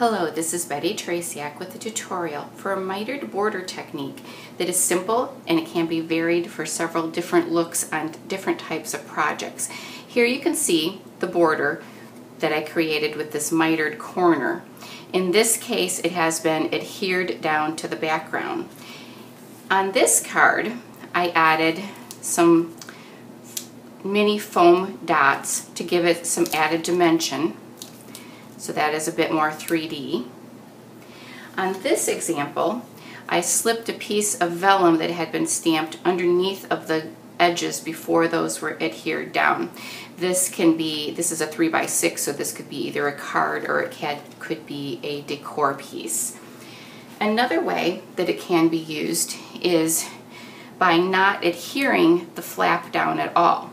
Hello, this is Betty Traciak with a tutorial for a mitered border technique that is simple and it can be varied for several different looks on different types of projects. Here you can see the border that I created with this mitered corner. In this case, it has been adhered down to the background. On this card, I added some mini foam dots to give it some added dimension so that is a bit more 3D. On this example, I slipped a piece of vellum that had been stamped underneath of the edges before those were adhered down. This can be, this is a 3 by 6 so this could be either a card or it can, could be a decor piece. Another way that it can be used is by not adhering the flap down at all.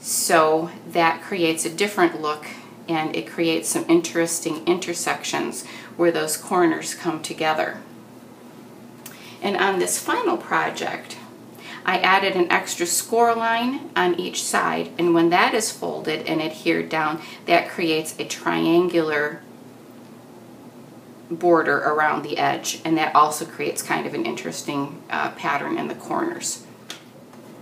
So that creates a different look and it creates some interesting intersections where those corners come together. And on this final project, I added an extra score line on each side and when that is folded and adhered down, that creates a triangular border around the edge and that also creates kind of an interesting uh, pattern in the corners.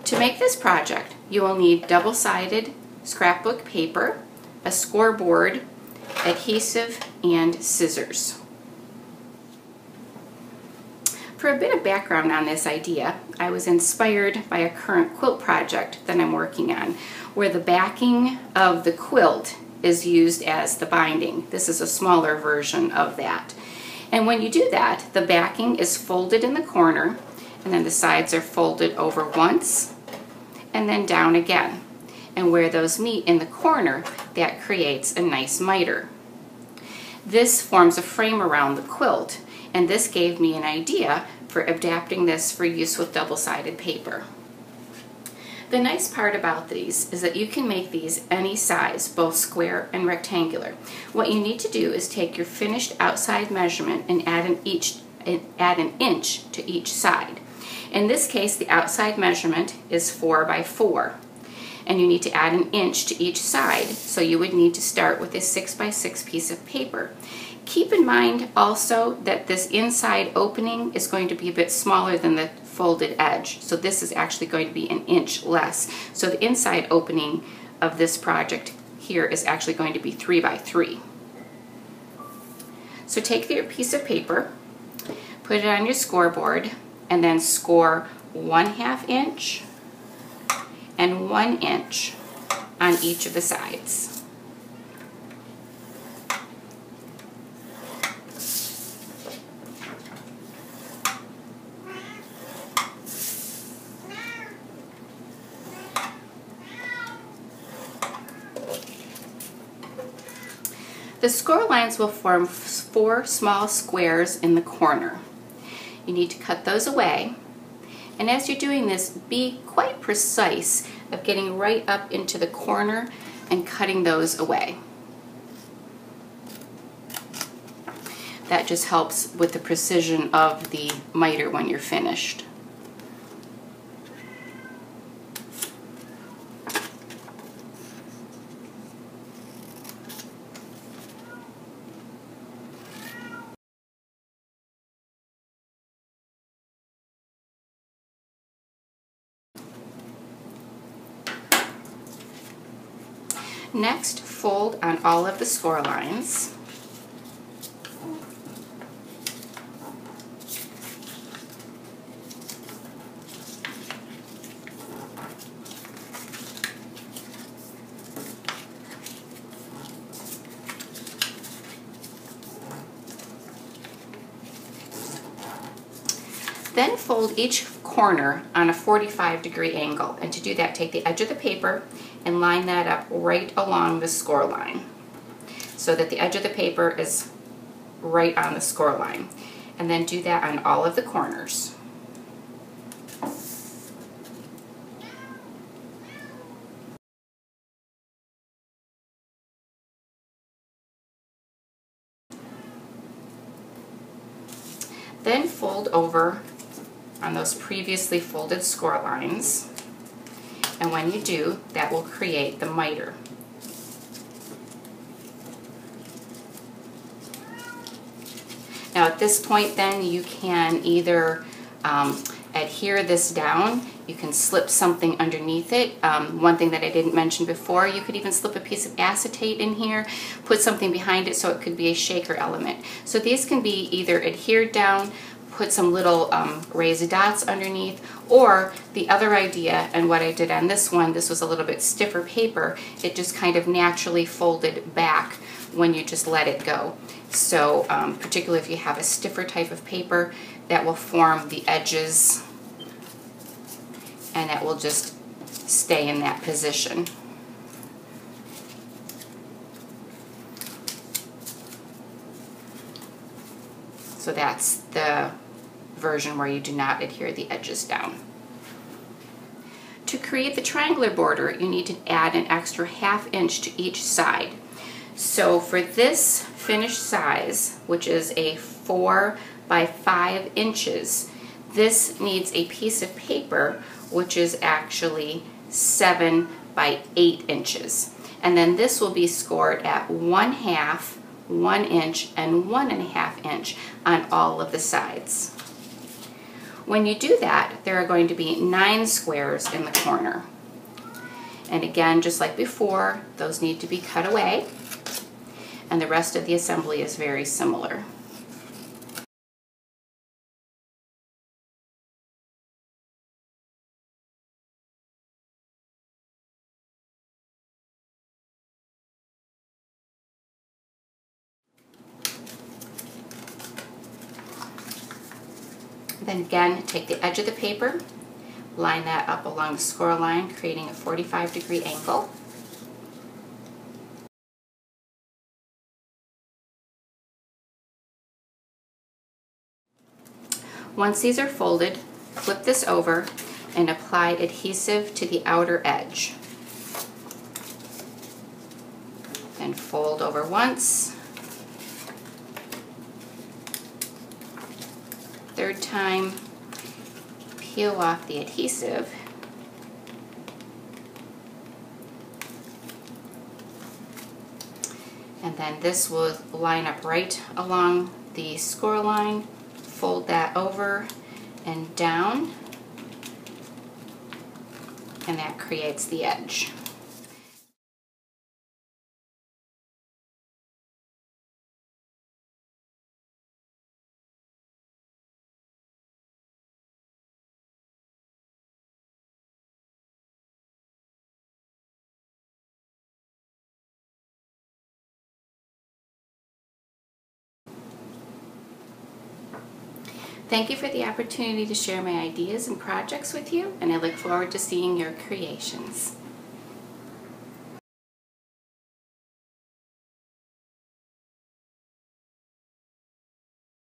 To make this project, you will need double-sided scrapbook paper a scoreboard, adhesive, and scissors. For a bit of background on this idea, I was inspired by a current quilt project that I'm working on, where the backing of the quilt is used as the binding. This is a smaller version of that. And when you do that, the backing is folded in the corner, and then the sides are folded over once, and then down again and where those meet in the corner, that creates a nice miter. This forms a frame around the quilt, and this gave me an idea for adapting this for use with double-sided paper. The nice part about these is that you can make these any size, both square and rectangular. What you need to do is take your finished outside measurement and add an, each, add an inch to each side. In this case, the outside measurement is 4 by 4 and you need to add an inch to each side. So you would need to start with a six by six piece of paper. Keep in mind also that this inside opening is going to be a bit smaller than the folded edge. So this is actually going to be an inch less. So the inside opening of this project here is actually going to be three by three. So take your piece of paper, put it on your scoreboard, and then score one half inch, and one inch on each of the sides. The score lines will form four small squares in the corner. You need to cut those away and as you're doing this, be quite precise of getting right up into the corner and cutting those away. That just helps with the precision of the miter when you're finished. Next, fold on all of the score lines. Then fold each corner on a 45 degree angle. And to do that, take the edge of the paper and line that up right along the score line so that the edge of the paper is right on the score line. And then do that on all of the corners. Then fold over on those previously folded score lines. And when you do, that will create the miter. Now at this point then you can either um, adhere this down. You can slip something underneath it. Um, one thing that I didn't mention before, you could even slip a piece of acetate in here, put something behind it so it could be a shaker element. So these can be either adhered down, put some little um, raised dots underneath, or the other idea, and what I did on this one, this was a little bit stiffer paper, it just kind of naturally folded back when you just let it go. So um, particularly if you have a stiffer type of paper, that will form the edges and that will just stay in that position. So that's the version where you do not adhere the edges down. To create the triangular border, you need to add an extra half inch to each side. So for this finished size, which is a four by five inches, this needs a piece of paper which is actually seven by eight inches. And then this will be scored at one half, one inch, and one and a half inch on all of the sides. When you do that, there are going to be nine squares in the corner. And again, just like before, those need to be cut away. And the rest of the assembly is very similar. Then again, take the edge of the paper, line that up along the score line, creating a 45 degree angle. Once these are folded, flip this over and apply adhesive to the outer edge. Then fold over once third time, peel off the adhesive. And then this will line up right along the score line, fold that over and down, and that creates the edge. Thank you for the opportunity to share my ideas and projects with you, and I look forward to seeing your creations.